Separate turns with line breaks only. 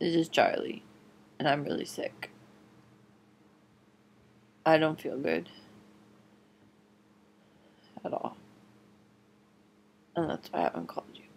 This is Charlie, and I'm really sick. I don't feel good at all. And that's why I haven't called you.